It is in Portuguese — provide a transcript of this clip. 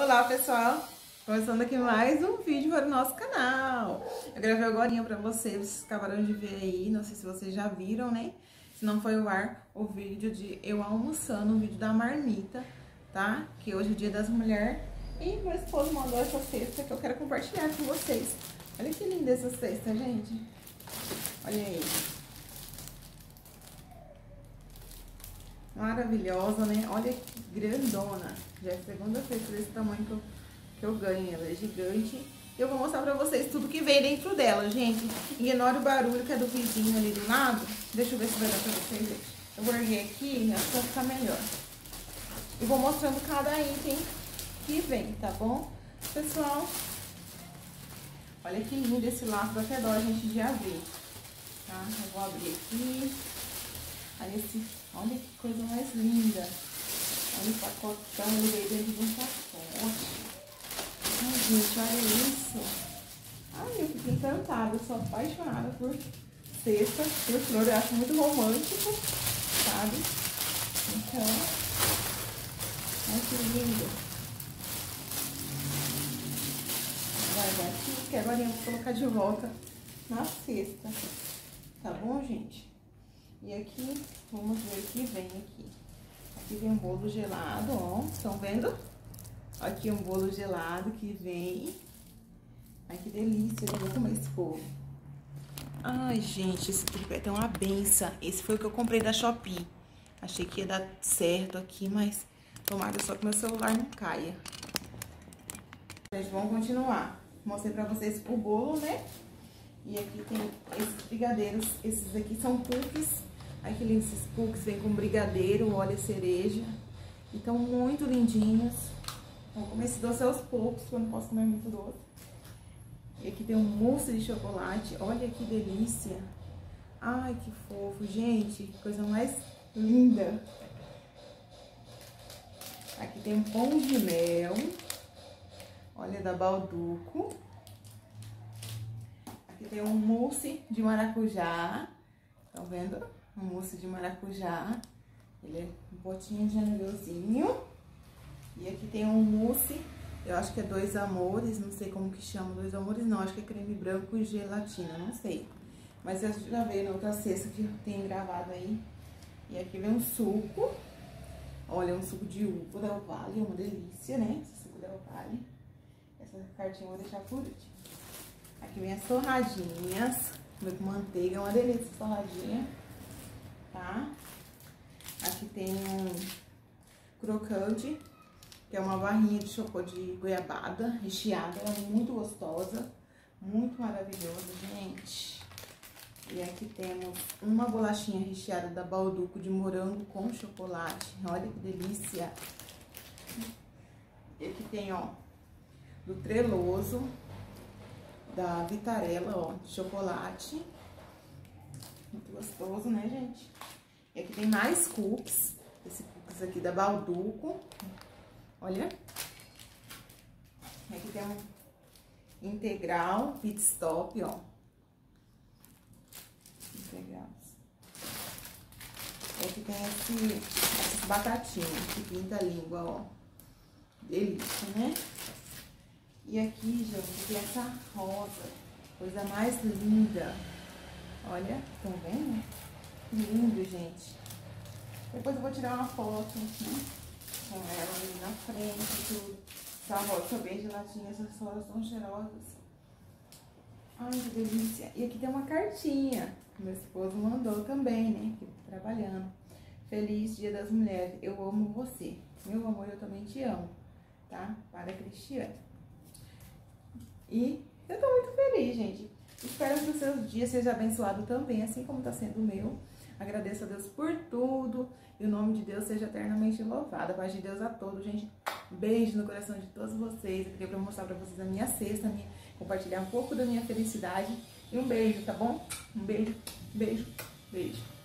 Olá pessoal, começando aqui mais um vídeo para o nosso canal. Eu gravei agora para vocês, vocês acabaram de ver aí, não sei se vocês já viram, né? Se não foi o ar, o vídeo de eu almoçando, o vídeo da marmita, tá? Que hoje é o dia das mulheres. E meu esposo mandou essa cesta que eu quero compartilhar com vocês. Olha que linda essa cesta, gente. Olha aí. Maravilhosa, né? Olha que grandona. Já é a segunda vez desse tamanho que eu, que eu ganho. Ela é gigante. Eu vou mostrar pra vocês tudo que vem dentro dela, gente. Ignore o barulho que é do vizinho ali do lado. Deixa eu ver se vai dar pra vocês. Eu vou erguer aqui, acho que vai ficar melhor. E vou mostrando cada item que vem, tá bom? Pessoal, olha que lindo esse laço, até dó a gente já abrir. Tá? Eu vou abrir aqui. Aí olha que coisa mais linda. Olha o pacotão, ele veio dentro de um pacote. Ai, gente, olha isso. Ai, eu fico encantada, eu sou apaixonada por cesta, por flor, eu acho muito romântico, sabe? Então, olha que lindo. Vai aqui, que agora eu vou colocar de volta na cesta. Tá bom, gente? E aqui, vamos ver o que vem aqui. Aqui vem um bolo gelado, ó. Estão vendo? Aqui um bolo gelado que vem. Ai, que delícia. Eu vou comer esse bolo. Ai, gente, esse tripé tem uma benção. Esse foi o que eu comprei da Shopee. Achei que ia dar certo aqui, mas tomara só que meu celular não caia. Gente, vamos continuar. Mostrei pra vocês o bolo, né? E aqui tem esses brigadeiros. Esses aqui são cookies Aqui esses cookies vem com brigadeiro, óleo cereja. E estão muito lindinhos. Vou comer esse doce aos poucos, porque eu não posso comer muito doce. E aqui tem um mousse de chocolate. Olha que delícia. Ai, que fofo. Gente, que coisa mais linda. Aqui tem um pão de mel. Olha, da Balduco. Aqui tem um mousse de maracujá. Estão vendo? um mousse de maracujá. Ele é um potinho generosinho. E aqui tem um mousse, eu acho que é dois amores, não sei como que chama dois amores, não, acho que é creme branco e gelatina, não sei. Mas eu já veio na outra cesta que tem gravado aí. E aqui vem um suco. Olha, um suco de uva da Vale, é uma delícia, né? Esse suco da Vale. Essa cartinha eu vou deixar por último. Aqui vem as torradinhas, com manteiga, é uma delícia essa torradinha tá? Aqui tem um crocante, que é uma barrinha de chocolate de goiabada recheada, ela é muito gostosa, muito maravilhosa, gente. E aqui temos uma bolachinha recheada da Balduco de morango com chocolate. Olha que delícia! E aqui tem, ó, do Treloso, da Vitarella, ó, chocolate. Muito gostoso, né, gente? E aqui tem mais cookies. Esse cookies aqui da Balduco. Olha. Aqui tem um integral pit stop, ó. Integral. E aqui tem esse, essas batatinhas que pinta a língua, ó. Delícia, né? E aqui, gente, tem essa rosa. Coisa mais linda. Olha, estão vendo? Lindo, gente. Depois eu vou tirar uma foto, né? Com ela ali na frente, tudo. Essa rosa bem geladinha, essas flores tão cheirosas. Ai, que delícia. E aqui tem uma cartinha. Meu esposo mandou também, né? Aqui, trabalhando. Feliz Dia das Mulheres. Eu amo você. Meu amor, eu também te amo. Tá? Para Cristiane. E eu tô muito feliz, gente. Espero que os seus dias sejam abençoados também, assim como está sendo o meu. Agradeço a Deus por tudo e o nome de Deus seja eternamente louvado. A paz de Deus a todos, gente. Beijo no coração de todos vocês. Eu queria mostrar para vocês a minha cesta, minha, compartilhar um pouco da minha felicidade. E um beijo, tá bom? Um beijo, beijo, beijo.